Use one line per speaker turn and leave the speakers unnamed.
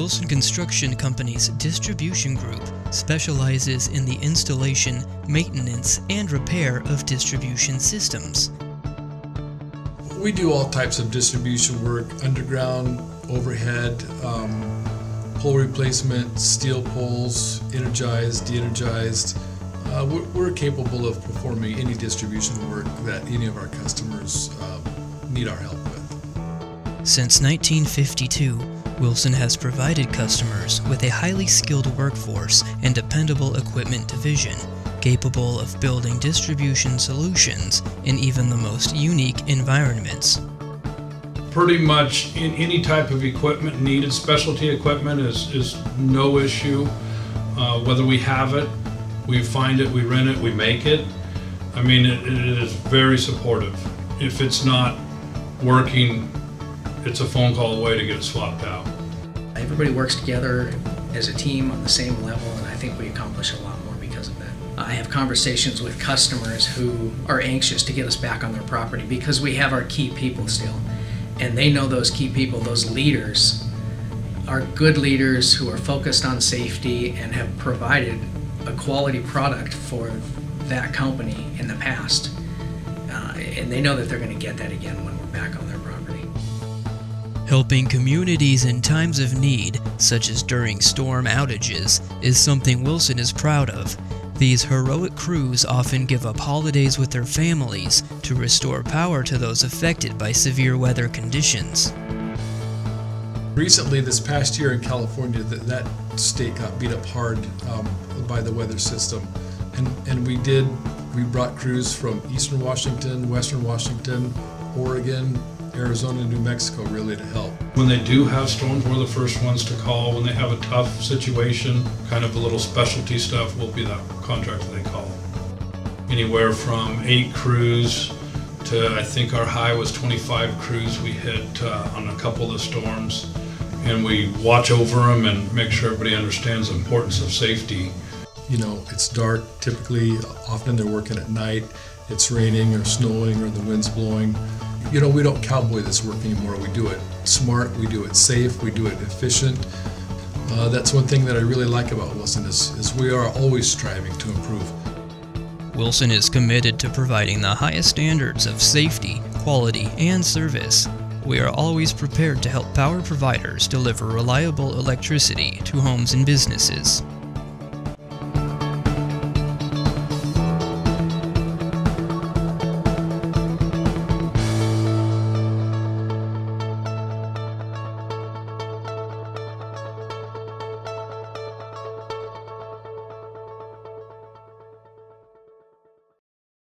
Wilson Construction Company's distribution group specializes in the installation, maintenance, and repair of distribution systems.
We do all types of distribution work underground, overhead, um, pole replacement, steel poles, energized, de energized. Uh, we're, we're, capable of performing any distribution work that any of our customers uh, need our help with.
Since 1952, Wilson has provided customers with a highly skilled workforce and dependable equipment division capable of building distribution solutions in even the most unique environments.
Pretty much in any type of equipment needed, specialty equipment is, is no issue. Uh, whether we have it, we find it, we rent it, we make it. I mean, it, it is very supportive. If it's not working, it's a phone call away to get it swapped out.
Everybody works together as a team on the same level, and I think we accomplish a lot more because of that. I have conversations with customers who are anxious to get us back on their property because we have our key people still. And they know those key people, those leaders, are good leaders who are focused on safety and have provided a quality product for that company in the past. Uh, and they know that they're going to get that again when we're back on their.
Helping communities in times of need, such as during storm outages, is something Wilson is proud of. These heroic crews often give up holidays with their families to restore power to those affected by severe weather conditions.
Recently, this past year in California, that, that state got beat up hard um, by the weather system. And, and we did, we brought crews from eastern Washington, western Washington, Oregon, Arizona, New Mexico really to help.
When they do have storms, we're the first ones to call. When they have a tough situation, kind of a little specialty stuff, we'll be that contractor they call. Anywhere from eight crews to I think our high was 25 crews we hit uh, on a couple of storms. And we watch over them and make sure everybody understands the importance of safety.
You know, it's dark typically, often they're working at night, it's raining or snowing or the wind's blowing you know, we don't cowboy this work anymore. We do it smart, we do it safe, we do it efficient. Uh, that's one thing that I really like about Wilson is, is we are always striving to improve.
Wilson is committed to providing the highest standards of safety, quality, and service. We are always prepared to help power providers deliver reliable electricity to homes and businesses.